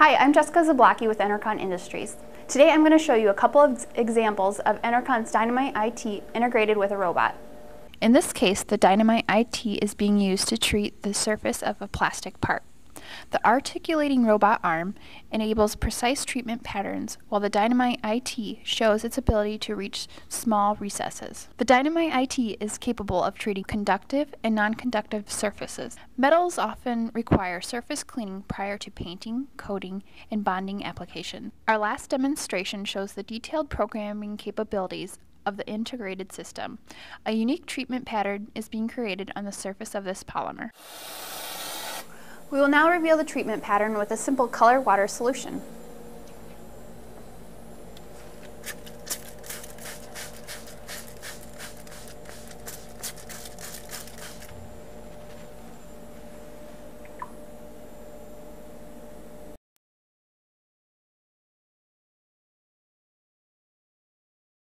Hi, I'm Jessica Zablocki with Enercon Industries. Today I'm going to show you a couple of examples of Enercon's Dyne-A-Mite IT integrated with a robot. In this case, the Dyne-A-Mite IT is being used to treat the surface of a plastic part. The articulating robot arm enables precise treatment patterns, while the Dyne-A-Mite IT shows its ability to reach small recesses. The Dyne-A-Mite IT is capable of treating conductive and non-conductive surfaces. Metals often require surface cleaning prior to painting, coating, and bonding application. Our last demonstration shows the detailed programming capabilities of the integrated system. A unique treatment pattern is being created on the surface of this polymer. We will now reveal the treatment pattern with a simple color water solution.